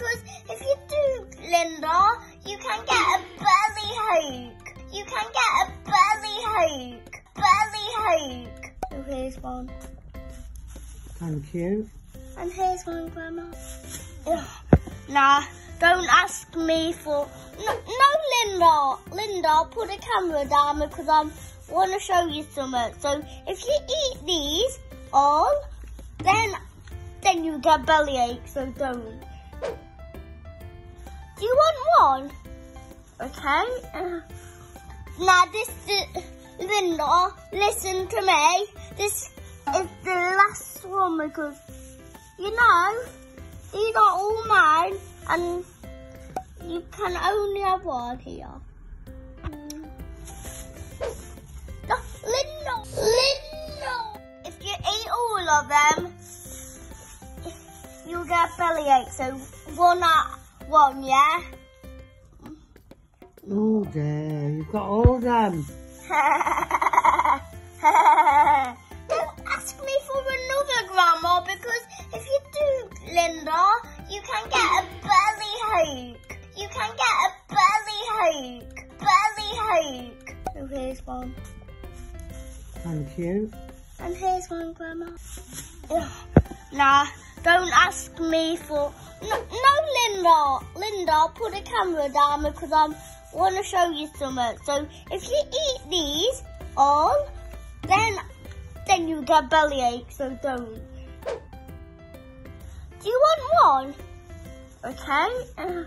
because if you do, Linda, you can get a belly ache. You can get a belly ache. Belly ache. So here's one. Thank you. And here's one, Grandma. Ugh. Nah, don't ask me for... No, no, Linda. Linda, put the camera down because I want to show you something. So if you eat these all, then then you get bellyache, so don't. Do you want one? Okay. Uh, now this is Linda. Listen to me. This is the last one because you know these are all mine, and you can only have one here. Mm. No, Linda, Linda. If you eat all of them, you'll get bellyache. So one at one, yeah. Oh dear, you've got all of them. Don't ask me for another, Grandma, because if you do, Linda, you can get a belly ache. You can get a belly ache. Belly ache. So here's one. Thank you. And here's one, Grandma. Ugh. Nah, don't ask me for... No, no, Linda. Linda, put the camera down because I want to show you something. So if you eat these all, then then you get bellyache, so don't. Do you want one? Okay. Uh,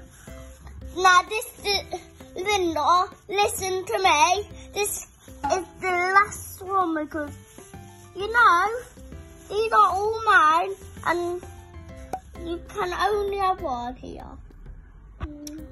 now this is Linda. Listen to me. This is the last one because you know these are all mine and you can only have one here. Mm.